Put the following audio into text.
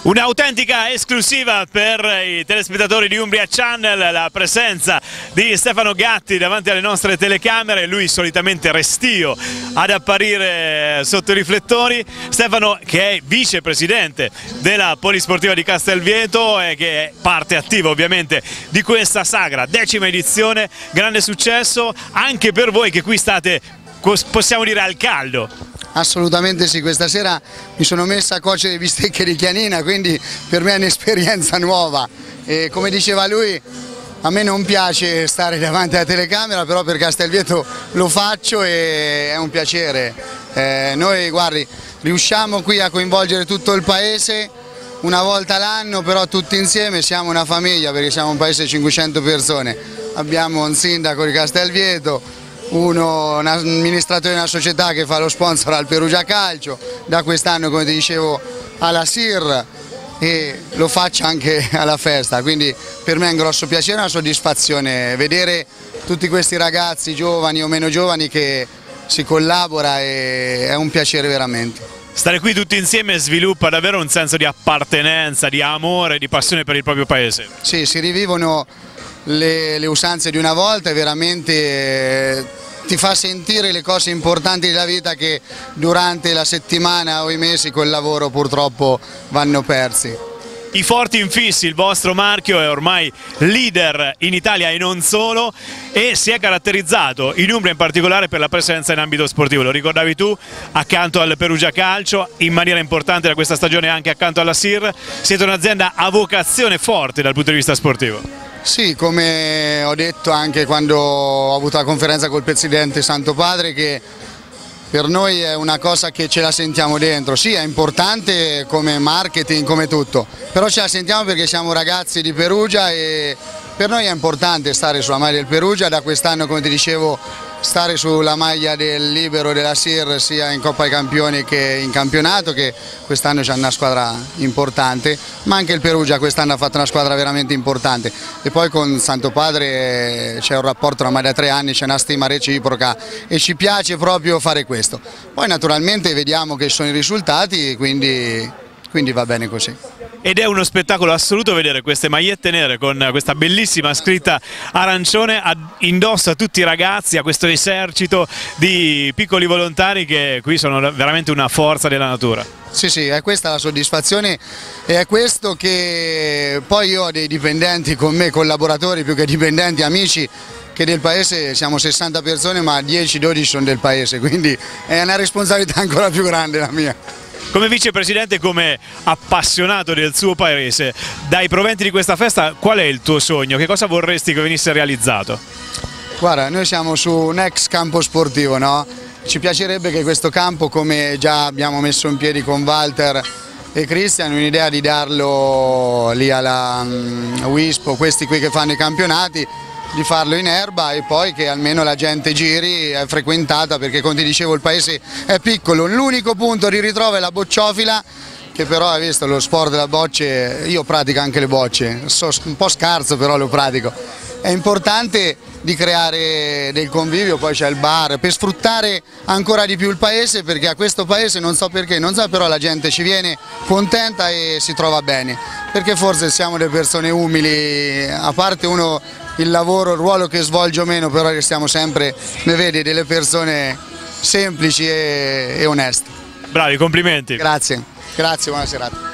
Un'autentica esclusiva per i telespettatori di Umbria Channel, la presenza di Stefano Gatti davanti alle nostre telecamere, lui solitamente restio ad apparire sotto i riflettori, Stefano che è vicepresidente della Polisportiva di Castelvieto e che è parte attiva ovviamente di questa sagra, decima edizione, grande successo anche per voi che qui state, possiamo dire, al caldo. Assolutamente sì, questa sera mi sono messa a cuocere bistecche di chianina, quindi per me è un'esperienza nuova. E come diceva lui, a me non piace stare davanti alla telecamera, però per Castelvieto lo faccio e è un piacere. Eh, noi, guardi, riusciamo qui a coinvolgere tutto il paese una volta l'anno, però tutti insieme siamo una famiglia perché siamo un paese di 500 persone. Abbiamo un sindaco di Castelvieto, uno, un amministratore di una società che fa lo sponsor al Perugia Calcio, da quest'anno come ti dicevo alla SIR e lo faccio anche alla festa, quindi per me è un grosso piacere e una soddisfazione vedere tutti questi ragazzi giovani o meno giovani che si collabora e è un piacere veramente. Stare qui tutti insieme sviluppa davvero un senso di appartenenza, di amore, di passione per il proprio paese. Sì, si rivivono le, le usanze di una volta e veramente ti fa sentire le cose importanti della vita che durante la settimana o i mesi col lavoro purtroppo vanno persi. I Forti Infissi, il vostro marchio è ormai leader in Italia e non solo e si è caratterizzato in Umbria in particolare per la presenza in ambito sportivo, lo ricordavi tu, accanto al Perugia Calcio, in maniera importante da questa stagione anche accanto alla SIR, siete un'azienda a vocazione forte dal punto di vista sportivo. Sì, come ho detto anche quando ho avuto la conferenza col Presidente Santo Padre che per noi è una cosa che ce la sentiamo dentro, sì è importante come marketing, come tutto, però ce la sentiamo perché siamo ragazzi di Perugia e per noi è importante stare sulla maglia del Perugia, da quest'anno come ti dicevo stare sulla maglia del libero della SIR sia in Coppa ai Campioni che in campionato che quest'anno c'è una squadra importante ma anche il Perugia quest'anno ha fatto una squadra veramente importante. E poi con Santo Padre c'è un rapporto ormai da tre anni, c'è una stima reciproca e ci piace proprio fare questo. Poi naturalmente vediamo che sono i risultati quindi, quindi va bene così ed è uno spettacolo assoluto vedere queste magliette nere con questa bellissima scritta arancione indosso a tutti i ragazzi, a questo esercito di piccoli volontari che qui sono veramente una forza della natura. Sì, sì, è questa la soddisfazione e è questo che poi io ho dei dipendenti con me, collaboratori più che dipendenti, amici, che del paese siamo 60 persone ma 10-12 sono del paese, quindi è una responsabilità ancora più grande la mia. Come vicepresidente, come appassionato del suo paese, dai proventi di questa festa qual è il tuo sogno? Che cosa vorresti che venisse realizzato? Guarda, noi siamo su un ex campo sportivo, no? Ci piacerebbe che questo campo, come già abbiamo messo in piedi con Walter e Cristian, un'idea di darlo lì alla um, Wispo, questi qui che fanno i campionati, di farlo in erba e poi che almeno la gente giri, è frequentata perché come ti dicevo il paese è piccolo, l'unico punto di ritrovo è la bocciofila che però hai visto lo sport della bocce, io pratico anche le bocce, so un po' scarso però lo pratico, è importante di creare del convivio, poi c'è il bar, per sfruttare ancora di più il paese perché a questo paese non so perché, non so però la gente ci viene contenta e si trova bene, perché forse siamo delle persone umili, a parte uno il lavoro, il ruolo che svolgo meno, però restiamo sempre, ne vedi, delle persone semplici e, e oneste. Bravi, complimenti. Grazie, grazie, buona serata.